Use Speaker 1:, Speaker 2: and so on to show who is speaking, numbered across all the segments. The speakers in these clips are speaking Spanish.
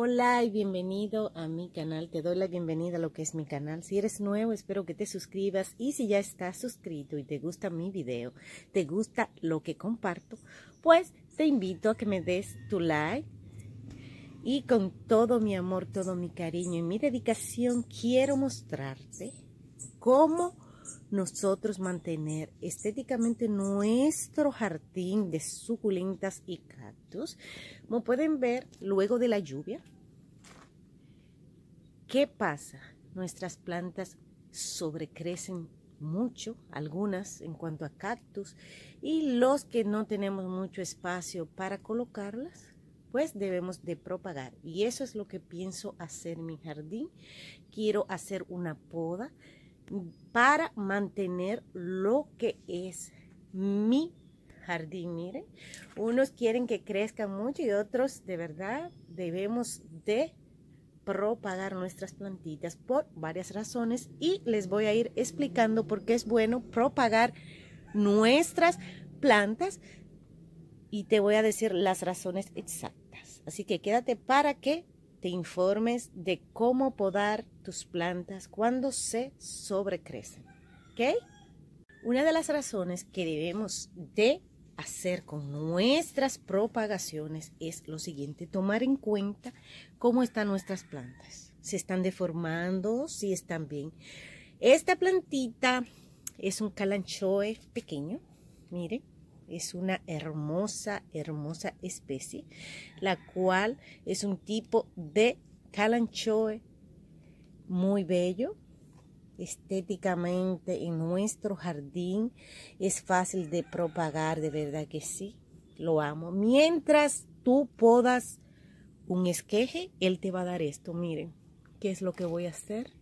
Speaker 1: Hola y bienvenido a mi canal. Te doy la bienvenida a lo que es mi canal. Si eres nuevo, espero que te suscribas. Y si ya estás suscrito y te gusta mi video, te gusta lo que comparto, pues te invito a que me des tu like. Y con todo mi amor, todo mi cariño y mi dedicación, quiero mostrarte cómo nosotros mantener estéticamente nuestro jardín de suculentas y cactus. Como pueden ver, luego de la lluvia, ¿qué pasa? Nuestras plantas sobrecrecen mucho, algunas en cuanto a cactus, y los que no tenemos mucho espacio para colocarlas, pues debemos de propagar. Y eso es lo que pienso hacer en mi jardín. Quiero hacer una poda para mantener lo que es mi jardín. Miren, unos quieren que crezca mucho y otros de verdad debemos de propagar nuestras plantitas por varias razones y les voy a ir explicando por qué es bueno propagar nuestras plantas y te voy a decir las razones exactas. Así que quédate para que te informes de cómo podar tus plantas cuando se sobrecrecen. ¿Ok? Una de las razones que debemos de hacer con nuestras propagaciones es lo siguiente, tomar en cuenta cómo están nuestras plantas. Si están deformando, si están bien. Esta plantita es un calanchoe pequeño, miren, es una hermosa, hermosa especie, la cual es un tipo de calanchoe muy bello, estéticamente en nuestro jardín. Es fácil de propagar, de verdad que sí, lo amo. Mientras tú podas un esqueje, él te va a dar esto. Miren, ¿qué es lo que voy a hacer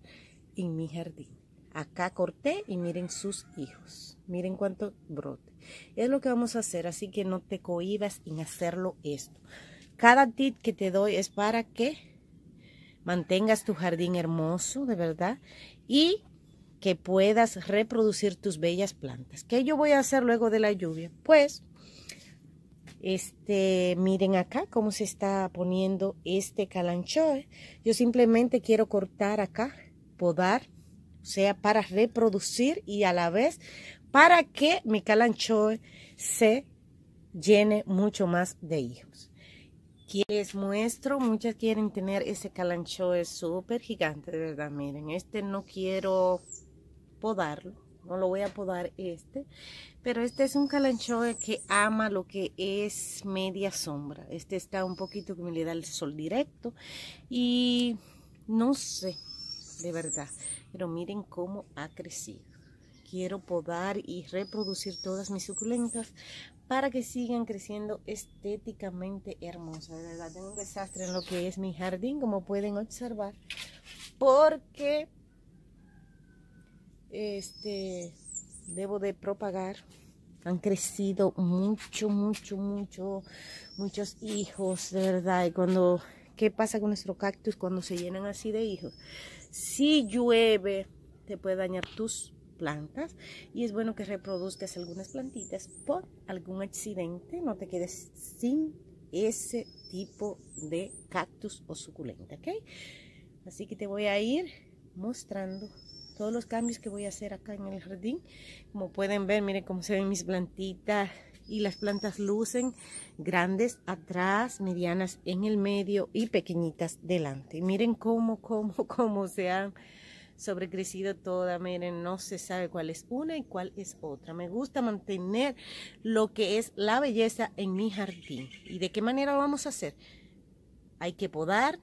Speaker 1: en mi jardín? Acá corté y miren sus hijos. Miren cuánto brote. Es lo que vamos a hacer, así que no te cohibas en hacerlo esto. Cada tip que te doy es para que mantengas tu jardín hermoso, de verdad, y que puedas reproducir tus bellas plantas. ¿Qué yo voy a hacer luego de la lluvia? Pues, este, miren acá cómo se está poniendo este calanchoe. Yo simplemente quiero cortar acá, podar sea para reproducir y a la vez para que mi calanchoe se llene mucho más de hijos. Les muestro, muchas quieren tener ese calanchoe súper gigante, de verdad, miren, este no quiero podarlo, no lo voy a podar este, pero este es un calanchoe que ama lo que es media sombra, este está un poquito que me le da el sol directo y no sé, de verdad, pero miren cómo ha crecido. Quiero podar y reproducir todas mis suculentas para que sigan creciendo estéticamente hermosas. De verdad, tengo un desastre en lo que es mi jardín, como pueden observar, porque este debo de propagar. Han crecido mucho, mucho, mucho, muchos hijos, de verdad. Y cuando, ¿qué pasa con nuestro cactus cuando se llenan así de hijos? Si llueve, te puede dañar tus plantas y es bueno que reproduzcas algunas plantitas por algún accidente, no te quedes sin ese tipo de cactus o suculenta, ¿ok? Así que te voy a ir mostrando todos los cambios que voy a hacer acá en el jardín. Como pueden ver, miren cómo se ven mis plantitas y las plantas lucen grandes atrás, medianas en el medio y pequeñitas delante. Miren cómo, cómo, cómo se han sobrecrecido todas. Miren, no se sabe cuál es una y cuál es otra. Me gusta mantener lo que es la belleza en mi jardín. ¿Y de qué manera lo vamos a hacer? Hay que podar,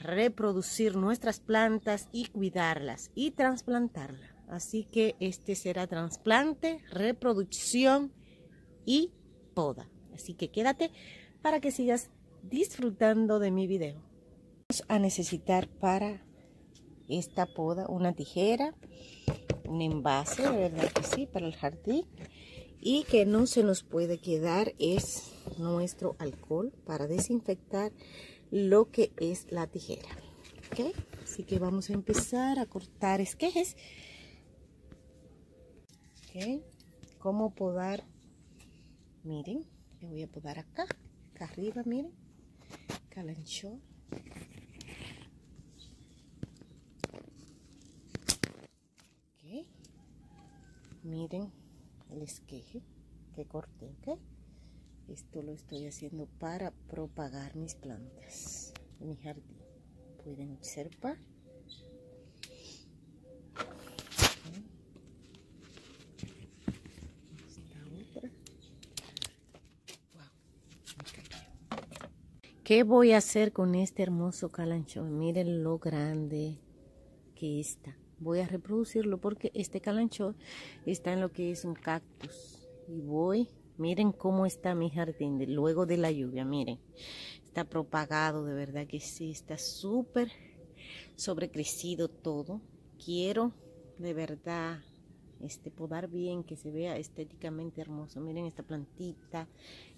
Speaker 1: reproducir nuestras plantas y cuidarlas y trasplantarlas. Así que este será trasplante, reproducción y poda. Así que quédate para que sigas disfrutando de mi video. Vamos a necesitar para esta poda una tijera, un envase, de verdad que sí, para el jardín. Y que no se nos puede quedar es nuestro alcohol para desinfectar lo que es la tijera. ¿Ok? Así que vamos a empezar a cortar esquejes. ¿Ok? Cómo podar miren le voy a podar acá acá arriba miren calanchó Miren el esqueje que corté, ¿ok? Esto lo estoy haciendo para propagar mis plantas mi jardín. Pueden observar. ¿Qué voy a hacer con este hermoso calanchón? Miren lo grande que está. Voy a reproducirlo porque este calanchón está en lo que es un cactus. Y voy, miren cómo está mi jardín luego de la lluvia, miren. Está propagado, de verdad que sí, está súper sobrecrecido todo. Quiero de verdad este podar bien, que se vea estéticamente hermoso. Miren esta plantita,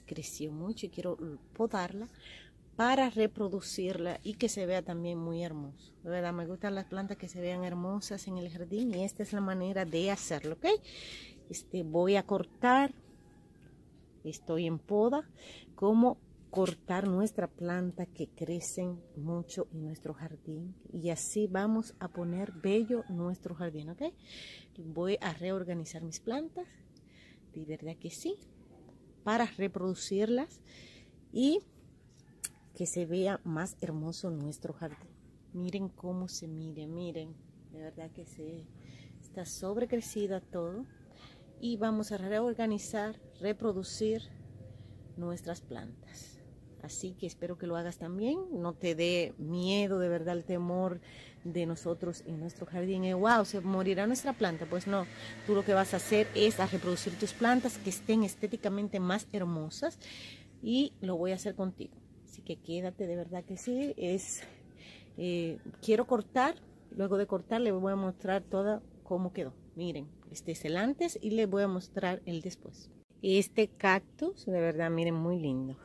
Speaker 1: creció mucho y quiero podarla para reproducirla y que se vea también muy hermoso. De verdad, me gustan las plantas que se vean hermosas en el jardín y esta es la manera de hacerlo, ¿ok? Este, voy a cortar, estoy en poda, como cortar nuestra planta que crecen mucho en nuestro jardín y así vamos a poner bello nuestro jardín, ¿ok? Voy a reorganizar mis plantas, de verdad que sí, para reproducirlas y que se vea más hermoso nuestro jardín. Miren cómo se mire, miren, de verdad que se está sobrecrecida todo. Y vamos a reorganizar, reproducir nuestras plantas. Así que espero que lo hagas también. No te dé miedo, de verdad, el temor de nosotros en nuestro jardín. Eh, wow, se morirá nuestra planta. Pues no, tú lo que vas a hacer es a reproducir tus plantas que estén estéticamente más hermosas. Y lo voy a hacer contigo. Así que quédate, de verdad que sí. Es, eh, quiero cortar, luego de cortar le voy a mostrar toda cómo quedó. Miren, este es el antes y les voy a mostrar el después. Este cactus, de verdad, miren, muy lindo.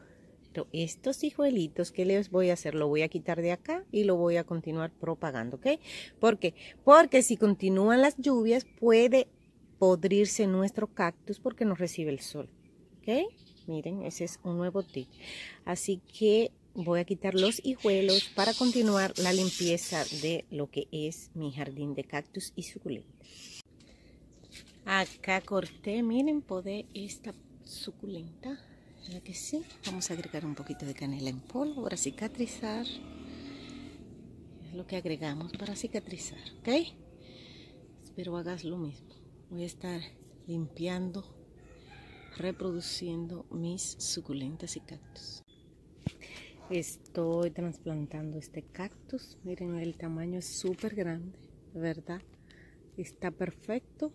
Speaker 1: Pero estos hijuelitos, ¿qué les voy a hacer? Lo voy a quitar de acá y lo voy a continuar propagando, ¿ok? ¿Por qué? Porque si continúan las lluvias puede podrirse nuestro cactus porque no recibe el sol, ¿ok? Miren, ese es un nuevo tip. Así que voy a quitar los hijuelos para continuar la limpieza de lo que es mi jardín de cactus y suculentas. Acá corté, miren, podé esta suculenta. ¿Verdad que sí? Vamos a agregar un poquito de canela en polvo para cicatrizar. Lo que agregamos para cicatrizar, ¿ok? Espero hagas lo mismo. Voy a estar limpiando reproduciendo mis suculentas y cactus. Estoy trasplantando este cactus. Miren, el tamaño es súper grande, ¿verdad? Está perfecto,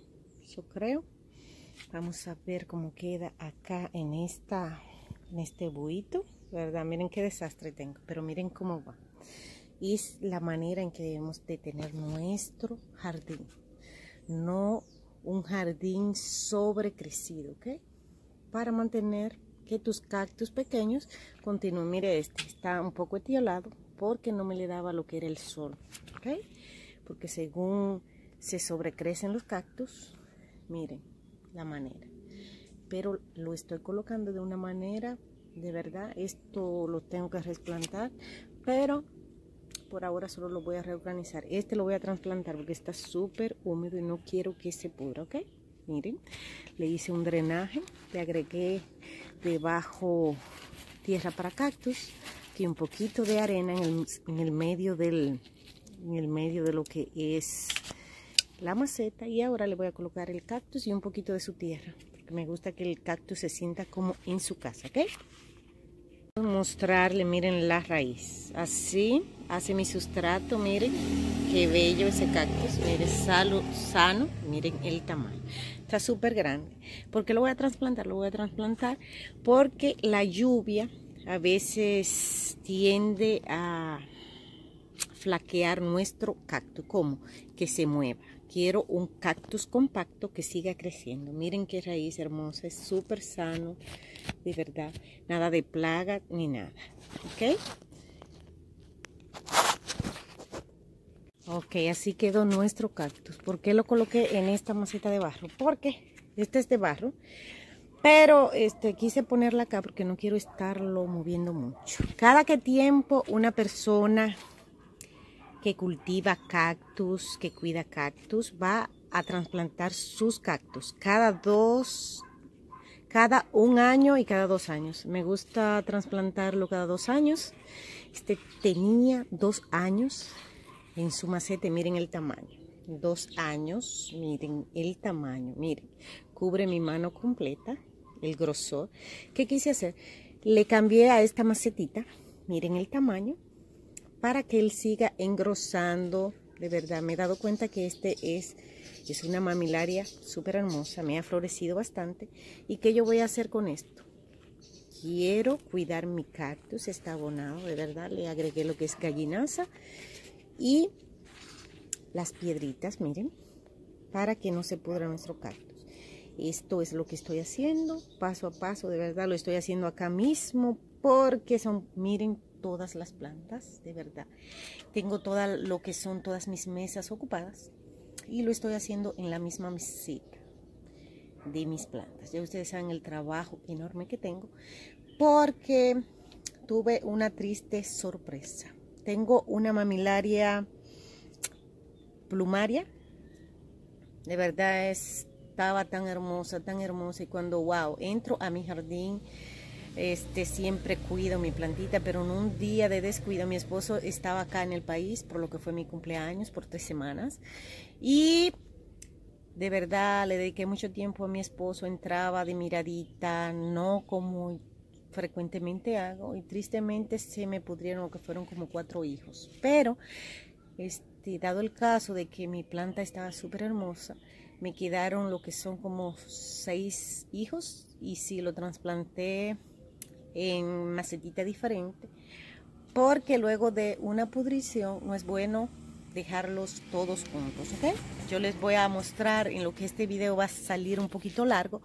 Speaker 1: yo creo. Vamos a ver cómo queda acá en, esta, en este buito, ¿verdad? Miren qué desastre tengo, pero miren cómo va. Es la manera en que debemos de tener nuestro jardín. No un jardín sobrecrecido, ¿ok? Para mantener que tus cactus pequeños continúen. Mire este, está un poco etiolado porque no me le daba lo que era el sol, ¿ok? Porque según se sobrecrecen los cactus, miren la manera. Pero lo estoy colocando de una manera, de verdad, esto lo tengo que trasplantar, pero por ahora solo lo voy a reorganizar. Este lo voy a trasplantar porque está súper húmedo y no quiero que se pudra, ¿ok? Miren le hice un drenaje le agregué debajo tierra para cactus y un poquito de arena en el, medio del en el medio de lo que es la maceta y ahora le voy a colocar el cactus y un poquito de su tierra porque me gusta que el cactus se sienta como en su casa ¿ok? Mostrarle miren la raíz. Así hace mi sustrato miren qué bello ese cactus miren sano, sano miren el tamaño. Está súper grande. ¿por qué lo voy a trasplantar? lo voy a trasplantar porque la lluvia a veces tiende a flaquear nuestro cactus como que se mueva quiero un cactus compacto que siga creciendo miren qué raíz hermosa es súper sano de verdad. Nada de plaga ni nada. ¿Ok? Ok, así quedó nuestro cactus. ¿Por qué lo coloqué en esta maceta de barro? Porque este es de barro, Pero este, quise ponerla acá porque no quiero estarlo moviendo mucho. Cada que tiempo una persona que cultiva cactus, que cuida cactus, va a trasplantar sus cactus cada dos, cada un año y cada dos años. Me gusta trasplantarlo cada dos años. Este tenía dos años en su macete, miren el tamaño. Dos años, miren el tamaño, miren, cubre mi mano completa el grosor. ¿Qué quise hacer? Le cambié a esta macetita, miren el tamaño, para que él siga engrosando. De verdad, me he dado cuenta que este es, es una mamilaria súper hermosa, me ha florecido bastante. ¿Y qué yo voy a hacer con esto? Quiero cuidar mi cactus, está abonado, de verdad, le agregué lo que es gallinaza y las piedritas, miren, para que no se pudra nuestro cactus. Esto es lo que estoy haciendo, paso a paso, de verdad, lo estoy haciendo acá mismo porque son, miren todas las plantas, de verdad. Tengo toda lo que son todas mis mesas ocupadas y lo estoy haciendo en la misma mesita de mis plantas. Ya ustedes saben el trabajo enorme que tengo porque tuve una triste sorpresa. Tengo una mamilaria plumaria. De verdad es estaba tan hermosa, tan hermosa y cuando, wow, entro a mi jardín, este, siempre cuido mi plantita, pero en un día de descuido mi esposo estaba acá en el país, por lo que fue mi cumpleaños, por tres semanas, y de verdad le dediqué mucho tiempo a mi esposo, entraba de miradita, no como frecuentemente hago, y tristemente se me pudrieron lo que fueron como cuatro hijos, pero este, dado el caso de que mi planta estaba súper hermosa, me quedaron lo que son como seis hijos y si lo trasplanté en macetita diferente porque luego de una pudrición no es bueno dejarlos todos juntos, ¿ok? Yo les voy a mostrar en lo que este video va a salir un poquito largo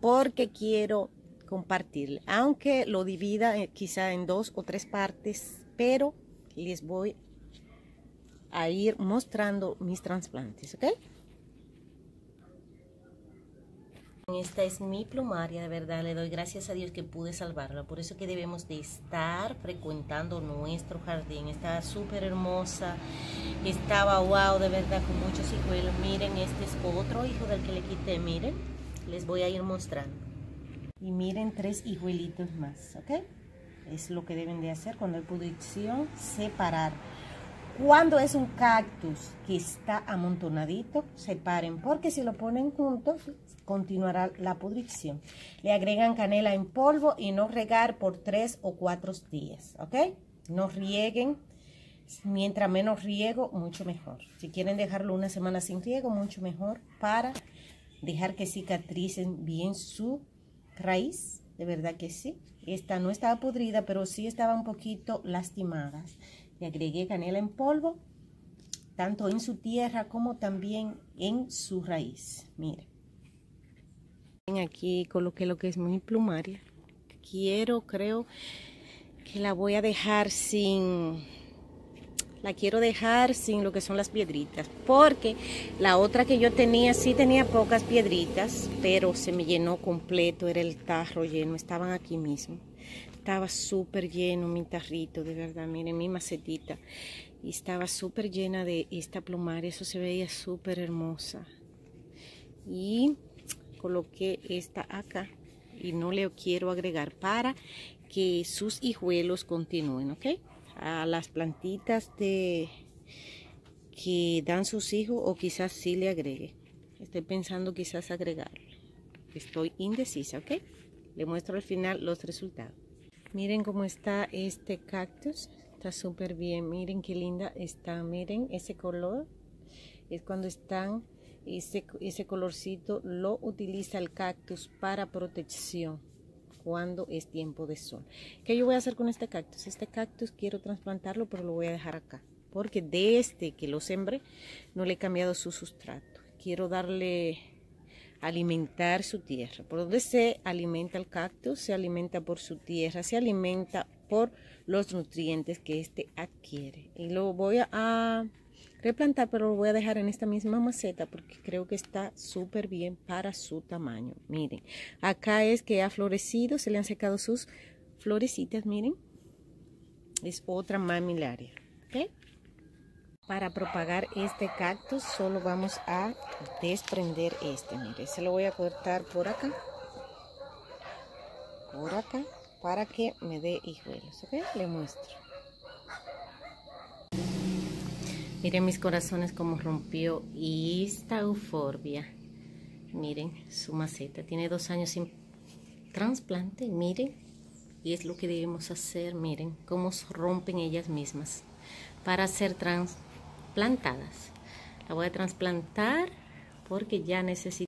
Speaker 1: porque quiero compartirle, aunque lo divida eh, quizá en dos o tres partes, pero les voy a ir mostrando mis trasplantes, ¿ok? Esta es mi plumaria, de verdad, le doy gracias a Dios que pude salvarla. Por eso que debemos de estar frecuentando nuestro jardín. Está súper hermosa, estaba wow, de verdad, con muchos hijuelos. Miren, este es otro hijo del que le quité, miren. Les voy a ir mostrando. Y miren, tres hijuelitos más, ¿ok? Es lo que deben de hacer cuando hay pudrición, separar. Cuando es un cactus que está amontonadito, separen, porque si lo ponen juntos, continuará la pudrición. Le agregan canela en polvo y no regar por tres o cuatro días, ¿ok? No rieguen. Mientras menos riego, mucho mejor. Si quieren dejarlo una semana sin riego, mucho mejor para dejar que cicatricen bien su raíz. De verdad que sí. Esta no estaba podrida, pero sí estaba un poquito lastimada. Le agregué canela en polvo, tanto en su tierra como también en su raíz. Miren. Aquí coloqué lo que es mi plumaria. Quiero, creo que la voy a dejar sin... La quiero dejar sin lo que son las piedritas. Porque la otra que yo tenía, sí tenía pocas piedritas, pero se me llenó completo. Era el tarro lleno. Estaban aquí mismo. Estaba súper lleno mi tarrito, de verdad. Miren mi macetita. Y estaba súper llena de esta plumaria. Eso se veía súper hermosa. Y coloqué esta acá y no le quiero agregar para que sus hijuelos continúen, ¿ok? A las plantitas de que dan sus hijos o quizás sí le agregue. Estoy pensando quizás agregarle. Estoy indecisa, ¿ok? Le muestro al final los resultados. Miren cómo está este cactus. Está súper bien. Miren qué linda está. Miren ese color. Es cuando están ese, ese colorcito lo utiliza el cactus para protección cuando es tiempo de sol. ¿Qué yo voy a hacer con este cactus? Este cactus quiero trasplantarlo, pero lo voy a dejar acá. Porque desde que lo sembré, no le he cambiado su sustrato. Quiero darle, alimentar su tierra. Por donde se alimenta el cactus, se alimenta por su tierra, se alimenta por los nutrientes que éste adquiere. Y lo voy a replantar, pero lo voy a dejar en esta misma maceta porque creo que está súper bien para su tamaño. Miren, acá es que ha florecido, se le han secado sus florecitas, miren. Es otra mamilaria, ¿ok? Para propagar este cactus solo vamos a desprender este, mire, se lo voy a cortar por acá. Por acá, para que me dé hijuelos, ¿ok? Le muestro. Miren mis corazones como rompió esta euforbia. Miren su maceta. Tiene dos años sin trasplante. Miren. Y es lo que debemos hacer. Miren cómo rompen ellas mismas para ser trasplantadas. La voy a trasplantar porque ya necesito.